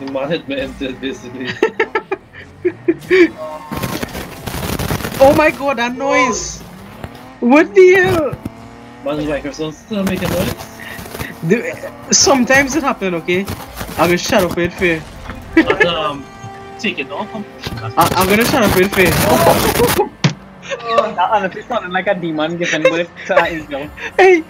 The management hit basically. Oh my god, that noise! What the hell? Man's microphone still making noise. Dude, sometimes it happens, okay? I'm gonna shut up with fear. But, um, take it off. I, I'm gonna shut up with fear. Oh. That honestly sounded like a demon giving birth to an angel. Hey,